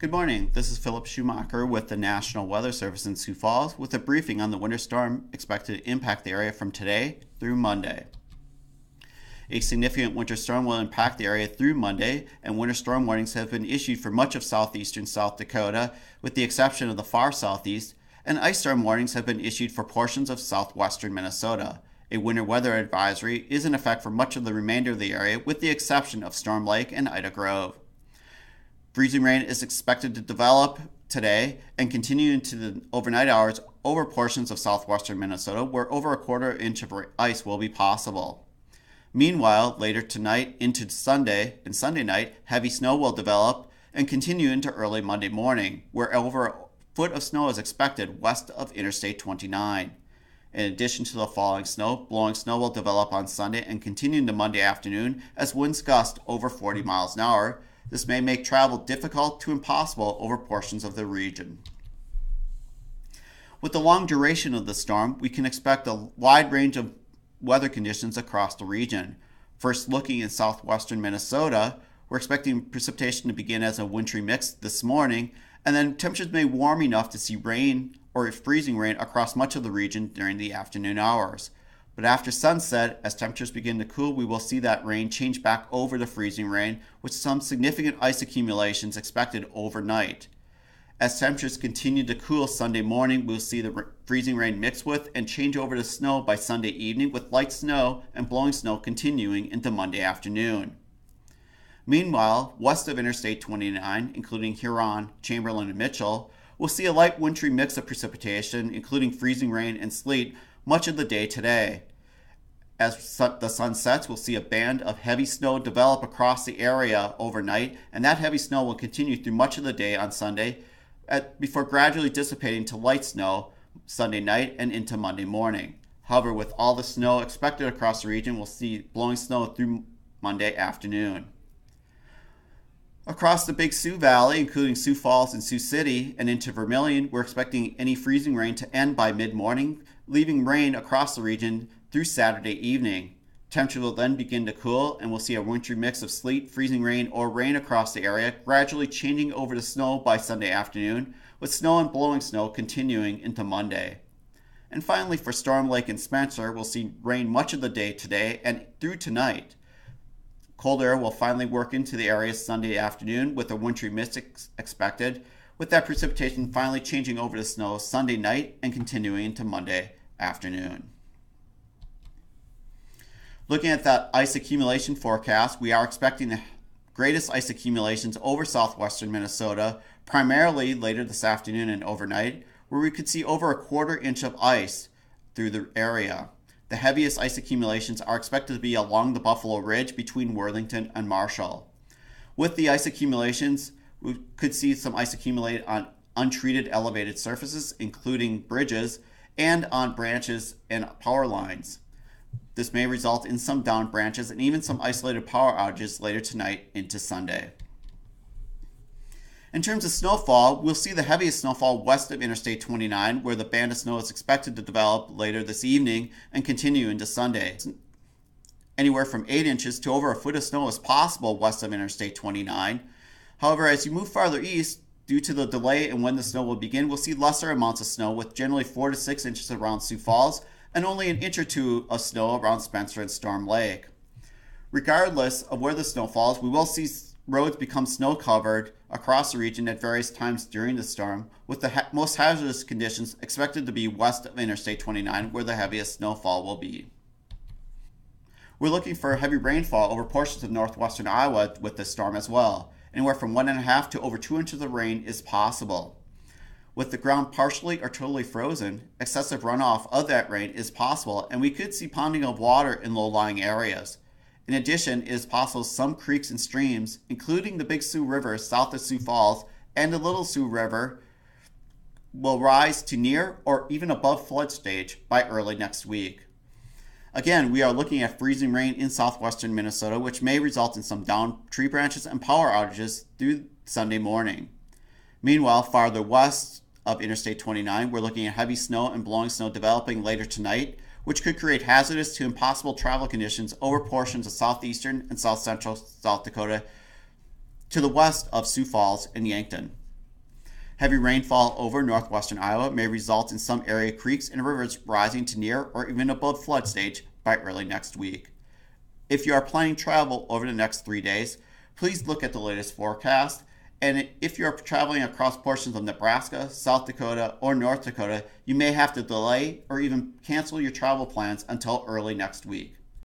Good morning. This is Philip Schumacher with the National Weather Service in Sioux Falls with a briefing on the winter storm expected to impact the area from today through Monday. A significant winter storm will impact the area through Monday, and winter storm warnings have been issued for much of southeastern South Dakota, with the exception of the far southeast, and ice storm warnings have been issued for portions of southwestern Minnesota. A winter weather advisory is in effect for much of the remainder of the area, with the exception of Storm Lake and Ida Grove. Freezing rain is expected to develop today and continue into the overnight hours over portions of southwestern Minnesota, where over a quarter inch of ice will be possible. Meanwhile, later tonight into Sunday and Sunday night, heavy snow will develop and continue into early Monday morning, where over a foot of snow is expected west of Interstate 29. In addition to the falling snow, blowing snow will develop on Sunday and continue into Monday afternoon as winds gust over 40 miles an hour, this may make travel difficult to impossible over portions of the region. With the long duration of the storm, we can expect a wide range of weather conditions across the region. First, looking in southwestern Minnesota, we're expecting precipitation to begin as a wintry mix this morning, and then temperatures may warm enough to see rain or freezing rain across much of the region during the afternoon hours. But after sunset, as temperatures begin to cool, we will see that rain change back over the freezing rain, with some significant ice accumulations expected overnight. As temperatures continue to cool Sunday morning, we'll see the freezing rain mix with and change over to snow by Sunday evening, with light snow and blowing snow continuing into Monday afternoon. Meanwhile, west of Interstate 29, including Huron, Chamberlain, and Mitchell, we'll see a light wintry mix of precipitation, including freezing rain and sleet, much of the day today. As the sun sets, we'll see a band of heavy snow develop across the area overnight, and that heavy snow will continue through much of the day on Sunday at, before gradually dissipating to light snow Sunday night and into Monday morning. However, with all the snow expected across the region, we'll see blowing snow through Monday afternoon. Across the Big Sioux Valley, including Sioux Falls and Sioux City, and into Vermillion, we're expecting any freezing rain to end by mid morning, leaving rain across the region through Saturday evening. Temperature will then begin to cool, and we'll see a wintry mix of sleet, freezing rain, or rain across the area, gradually changing over to snow by Sunday afternoon, with snow and blowing snow continuing into Monday. And finally, for Storm Lake and Spencer, we'll see rain much of the day today and through tonight. Cold air will finally work into the area Sunday afternoon with a wintry mist ex expected, with that precipitation finally changing over to snow Sunday night and continuing into Monday afternoon. Looking at that ice accumulation forecast, we are expecting the greatest ice accumulations over southwestern Minnesota, primarily later this afternoon and overnight, where we could see over a quarter inch of ice through the area. The heaviest ice accumulations are expected to be along the Buffalo Ridge between Worthington and Marshall. With the ice accumulations, we could see some ice accumulate on untreated elevated surfaces, including bridges, and on branches and power lines. This may result in some down branches and even some isolated power outages later tonight into Sunday. In terms of snowfall, we'll see the heaviest snowfall west of Interstate 29, where the band of snow is expected to develop later this evening and continue into Sunday. Anywhere from 8 inches to over a foot of snow is possible west of Interstate 29. However, as you move farther east, due to the delay in when the snow will begin, we'll see lesser amounts of snow with generally 4 to 6 inches around Sioux Falls and only an inch or two of snow around Spencer and Storm Lake. Regardless of where the snow falls, we will see roads become snow covered across the region at various times during the storm, with the ha most hazardous conditions expected to be west of Interstate 29, where the heaviest snowfall will be. We're looking for heavy rainfall over portions of northwestern Iowa with this storm as well. Anywhere from one and a half to over two inches of rain is possible. With the ground partially or totally frozen, excessive runoff of that rain is possible, and we could see ponding of water in low-lying areas. In addition, it is possible some creeks and streams, including the Big Sioux River south of Sioux Falls and the Little Sioux River, will rise to near or even above flood stage by early next week. Again, we are looking at freezing rain in southwestern Minnesota, which may result in some downed tree branches and power outages through Sunday morning. Meanwhile, farther west, of Interstate 29. We're looking at heavy snow and blowing snow developing later tonight, which could create hazardous to impossible travel conditions over portions of southeastern and south central South Dakota to the west of Sioux Falls and Yankton. Heavy rainfall over northwestern Iowa may result in some area creeks and rivers rising to near or even above flood stage by early next week. If you are planning travel over the next three days, please look at the latest forecast. And if you're traveling across portions of Nebraska, South Dakota, or North Dakota, you may have to delay or even cancel your travel plans until early next week.